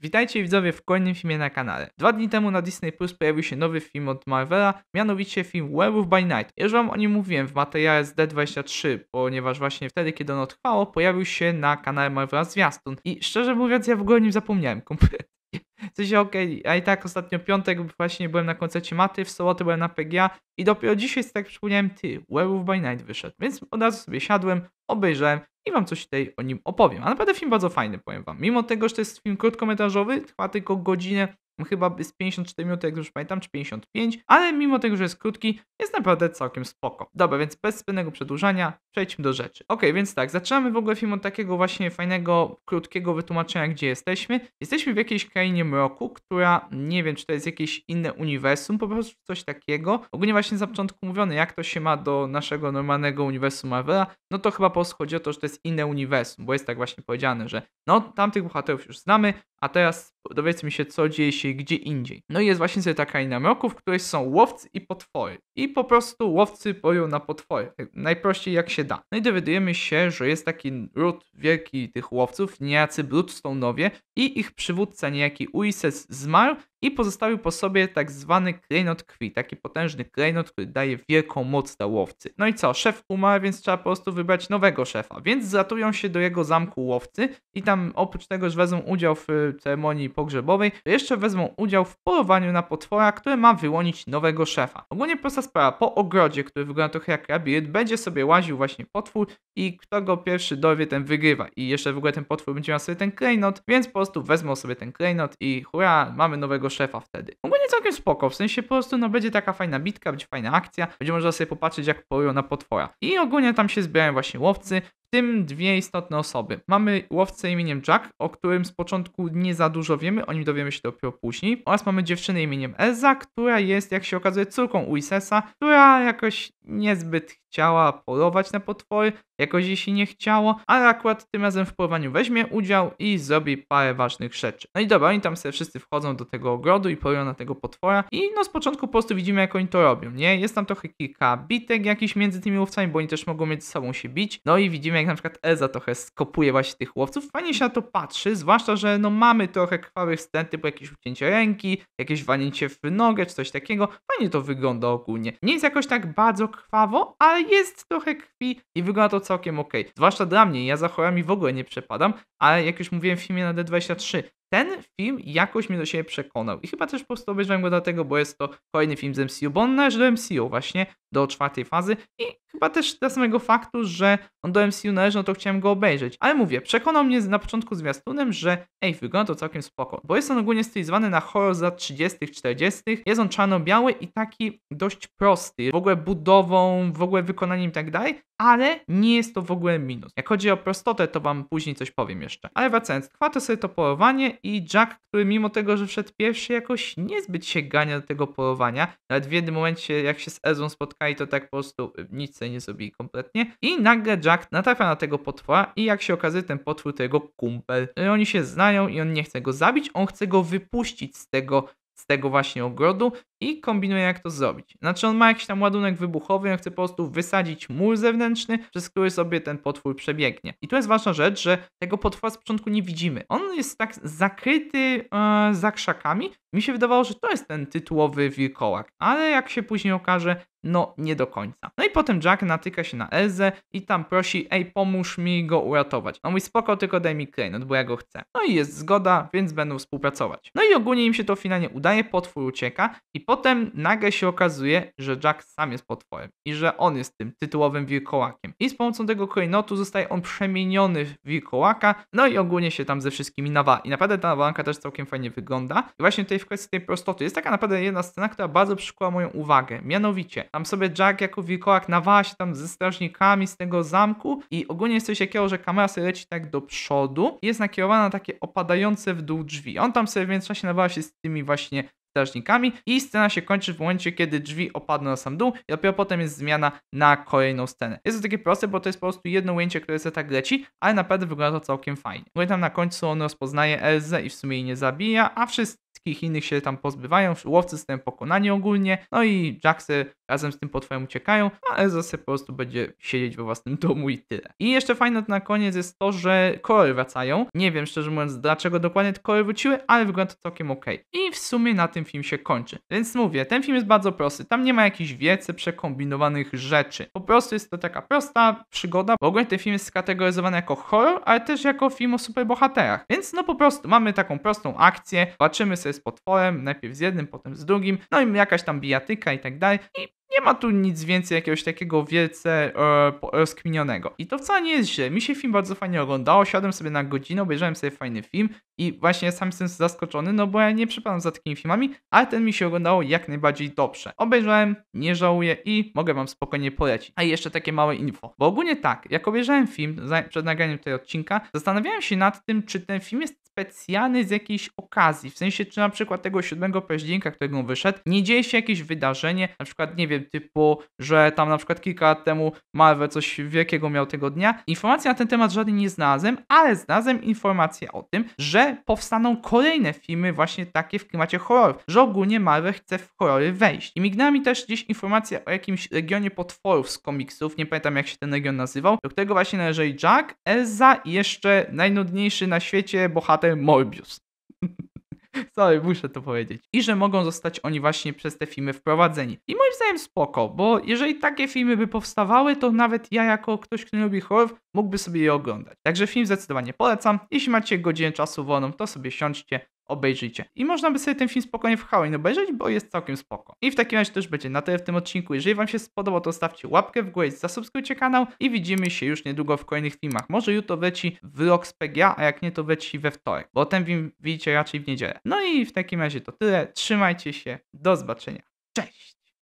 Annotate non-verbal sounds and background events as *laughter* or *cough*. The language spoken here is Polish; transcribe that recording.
Witajcie widzowie w kolejnym filmie na kanale. Dwa dni temu na Disney Plus pojawił się nowy film od Marvela, mianowicie film Werewolf by Night. Ja już wam o nim mówiłem w materiale z D23, ponieważ właśnie wtedy, kiedy ono trwało, pojawił się na kanale Marvela zwiastun. I szczerze mówiąc, ja w ogóle o nim zapomniałem kompletnie. W sensie okej, a i tak ostatnio piątek właśnie byłem na koncercie Maty, w sobotę byłem na PGA i dopiero dzisiaj tak przypomniałem, ty, Werewolf by Night wyszedł. Więc od razu sobie siadłem, obejrzałem i wam coś tutaj o nim opowiem. A naprawdę film bardzo fajny, powiem wam. Mimo tego, że to jest film krótkometrażowy, trwa tylko godzinę, chyba z 54 minuty, jak już pamiętam, czy 55, ale mimo tego, że jest krótki, jest naprawdę całkiem spoko. Dobra, więc bez zbędnego przedłużania, przejdźmy do rzeczy. Ok, więc tak, zaczynamy w ogóle film od takiego właśnie fajnego, krótkiego wytłumaczenia, gdzie jesteśmy. Jesteśmy w jakiejś krainie mroku, która, nie wiem, czy to jest jakieś inne uniwersum, po prostu coś takiego. Ogólnie właśnie za początku mówione, jak to się ma do naszego normalnego uniwersum Marvela, no to chyba po prostu chodzi o to, że to jest inne uniwersum, bo jest tak właśnie powiedziane, że no, tamtych bohaterów już znamy, a teraz dowiedzmy się, co dzieje się gdzie indziej. No i jest właśnie sobie taka kraina mroku, w której są łowcy i potwory. I po prostu łowcy boją na potwory. Najprościej jak się da. No i dowiadujemy się, że jest taki ród wielki tych łowców, niejacy Bloodstone'owie i ich przywódca niejaki Uises zmarł i pozostawił po sobie tak zwany klejnot krwi, taki potężny klejnot, który daje wielką moc dla łowcy. No i co, szef umarł, więc trzeba po prostu wybrać nowego szefa, więc zatują się do jego zamku łowcy i tam oprócz tego, że wezmą udział w ceremonii pogrzebowej, to jeszcze wezmą udział w polowaniu na potwora, które ma wyłonić nowego szefa. Ogólnie prosta sprawa, po ogrodzie, który wygląda trochę jak labirynt, będzie sobie łaził właśnie potwór i kto go pierwszy dowie, ten wygrywa. I jeszcze w ogóle ten potwór będzie miał sobie ten klejnot, więc po prostu wezmą sobie ten klejnot i hurra, mamy nowego szefa wtedy. Ogólnie całkiem spoko, w sensie po prostu no będzie taka fajna bitka, będzie fajna akcja, będzie można sobie popatrzeć jak polują na potwora. I ogólnie tam się zbierają właśnie łowcy, tym dwie istotne osoby. Mamy łowcę imieniem Jack, o którym z początku nie za dużo wiemy, o nim dowiemy się dopiero później. Oraz mamy dziewczynę imieniem Elza, która jest, jak się okazuje, córką Uisesa, która jakoś niezbyt chciała polować na potwory, jakoś jej się nie chciało, ale akurat tym razem w polowaniu weźmie udział i zrobi parę ważnych rzeczy. No i dobra, oni tam sobie wszyscy wchodzą do tego ogrodu i polują na tego potwora i no z początku po prostu widzimy jak oni to robią, nie? Jest tam trochę kilka bitek jakichś między tymi łowcami, bo oni też mogą między sobą się bić. No i widzimy jak na przykład Elza trochę skopuje właśnie tych łowców. Fajnie się na to patrzy, zwłaszcza, że no mamy trochę krwawych scen, typu jakieś ucięcie ręki, jakieś wanięcie w nogę czy coś takiego. Fajnie to wygląda ogólnie. Nie jest jakoś tak bardzo krwawo, ale jest trochę krwi i wygląda to całkiem ok. Zwłaszcza dla mnie, ja za horrorami w ogóle nie przepadam, ale jak już mówiłem w filmie na D23, ten film jakoś mnie do siebie przekonał. I chyba też po prostu obejrzałem go dlatego, bo jest to kolejny film z MCU, bo on należy do MCU właśnie, do czwartej fazy i chyba też dla samego faktu, że on do MCU należy, no to chciałem go obejrzeć. Ale mówię, przekonał mnie na początku zwiastunem, że ej, wygląda to całkiem spoko, bo jest on ogólnie stylizowany na horror z lat 30 40 jest on czarno-biały i taki dość prosty, w ogóle budową, w ogóle wykonaniem i tak dalej, ale nie jest to w ogóle minus. Jak chodzi o prostotę, to wam później coś powiem jeszcze. Ale wracając, chwatę sobie to polowanie i Jack, który mimo tego, że wszedł pierwszy, jakoś niezbyt się gania do tego polowania. Nawet w jednym momencie, jak się z Ezą spotkali, to tak po prostu y, nic sobie nie zrobili kompletnie. I nagle Jack natrafia na tego potwora i jak się okazuje, ten potwór to jego kumpel. I oni się znają i on nie chce go zabić, on chce go wypuścić z tego z tego właśnie ogrodu i kombinuje jak to zrobić. Znaczy on ma jakiś tam ładunek wybuchowy, on chce po prostu wysadzić mur zewnętrzny, przez który sobie ten potwór przebiegnie. I tu jest ważna rzecz, że tego potwora z początku nie widzimy. On jest tak zakryty e, za krzakami. Mi się wydawało, że to jest ten tytułowy wilkołak, ale jak się później okaże, no nie do końca. No i potem Jack natyka się na Elzę i tam prosi, ej pomóż mi go uratować. No mój spoko, tylko daj mi klejnot, bo ja go chcę. No i jest zgoda, więc będą współpracować. No i ogólnie im się to finalnie udaje, potwór ucieka i potem nagle się okazuje, że Jack sam jest potworem i że on jest tym tytułowym wilkołakiem. I z pomocą tego klejnotu zostaje on przemieniony w wilkołaka, no i ogólnie się tam ze wszystkimi nawala. I naprawdę ta nawalanka też całkiem fajnie wygląda. I właśnie tutaj w kwestii tej prostoty jest taka naprawdę jedna scena, która bardzo przykuła moją uwagę. Mianowicie, tam sobie Jack jako wilkołak nawala się tam ze strażnikami z tego zamku i ogólnie jest coś takiego, że kamera sobie leci tak do przodu i jest nakierowana na takie opadające w dół drzwi. On tam sobie w międzyczasie nawala się z tymi właśnie strażnikami i scena się kończy w momencie, kiedy drzwi opadną na sam dół i dopiero potem jest zmiana na kolejną scenę. Jest to takie proste, bo to jest po prostu jedno ujęcie, które sobie tak leci, ale naprawdę wygląda to całkiem fajnie. Bo tam na końcu on rozpoznaje Elzę i w sumie jej nie zabija, a wszyscy wszystkich innych się tam pozbywają, łowcy zostają pokonani ogólnie, no i Jacksy razem z tym potworem uciekają, a sobie po prostu będzie siedzieć we własnym domu i tyle. I jeszcze fajne na koniec jest to, że kolory wracają. Nie wiem szczerze mówiąc dlaczego dokładnie te kolory wróciły, ale wygląda to całkiem ok. I w sumie na tym film się kończy. Więc mówię, ten film jest bardzo prosty. Tam nie ma jakichś wiece przekombinowanych rzeczy. Po prostu jest to taka prosta przygoda. W ogóle ten film jest skategoryzowany jako horror, ale też jako film o superbohaterach. Więc no po prostu mamy taką prostą akcję, walczymy sobie z potworem, najpierw z jednym, potem z drugim, no i jakaś tam bijatyka i tak dalej. I nie ma tu nic więcej jakiegoś takiego wielce e, rozkminionego. I to wcale nie jest źle. Mi się film bardzo fajnie oglądało. Siadłem sobie na godzinę, obejrzałem sobie fajny film i właśnie sam jestem zaskoczony, no bo ja nie przepadam za takimi filmami, ale ten mi się oglądało jak najbardziej dobrze. Obejrzałem, nie żałuję i mogę wam spokojnie polecić. A jeszcze takie małe info. Bo ogólnie tak, jak obejrzałem film przed nagraniem tego odcinka, zastanawiałem się nad tym, czy ten film jest specjalny z jakiejś okazji. W sensie, czy na przykład tego 7 października, którego wyszedł, nie dzieje się jakieś wydarzenie, na przykład, nie wiem, typu, że tam na przykład kilka lat temu Marvel coś wielkiego miał tego dnia. Informacji na ten temat żadnej nie znalazłem, ale znalazłem informację o tym, że powstaną kolejne filmy właśnie takie w klimacie horrorów, że ogólnie Marvel chce w horrory wejść. I mignęła mi też gdzieś informacja o jakimś regionie potworów z komiksów, nie pamiętam jak się ten region nazywał, do którego właśnie należeli Jack, Elza i jeszcze najnudniejszy na świecie bohater Morbius. *laughs* Sorry, muszę to powiedzieć. I że mogą zostać oni właśnie przez te filmy wprowadzeni. I moim zdaniem spoko, bo jeżeli takie filmy by powstawały, to nawet ja jako ktoś, kto nie lubi horror, mógłby sobie je oglądać. Także film zdecydowanie polecam. Jeśli macie godzinę czasu wolną, to sobie siądźcie, obejrzyjcie. I można by sobie ten film spokojnie w Halloween obejrzeć, bo jest całkiem spoko. I w takim razie też będzie na tyle w tym odcinku. Jeżeli wam się spodobał, to stawcie łapkę w górę, zasubskrybujcie kanał i widzimy się już niedługo w kolejnych filmach. Może jutro leci vlog z PGA, a jak nie, to leci we wtorek, bo ten film widzicie raczej w niedzielę. No i w takim razie to tyle. Trzymajcie się. Do zobaczenia. Cześć!